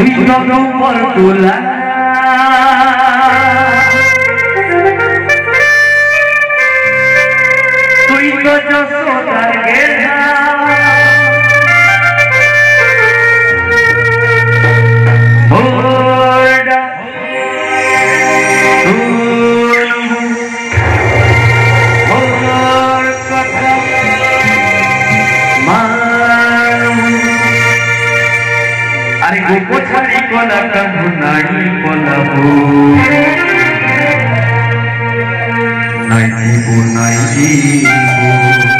তো নম্বর তোলা। তুই তো যশোদার Kukucari kola kahunai kola lỡ, Nai ibu nai ibu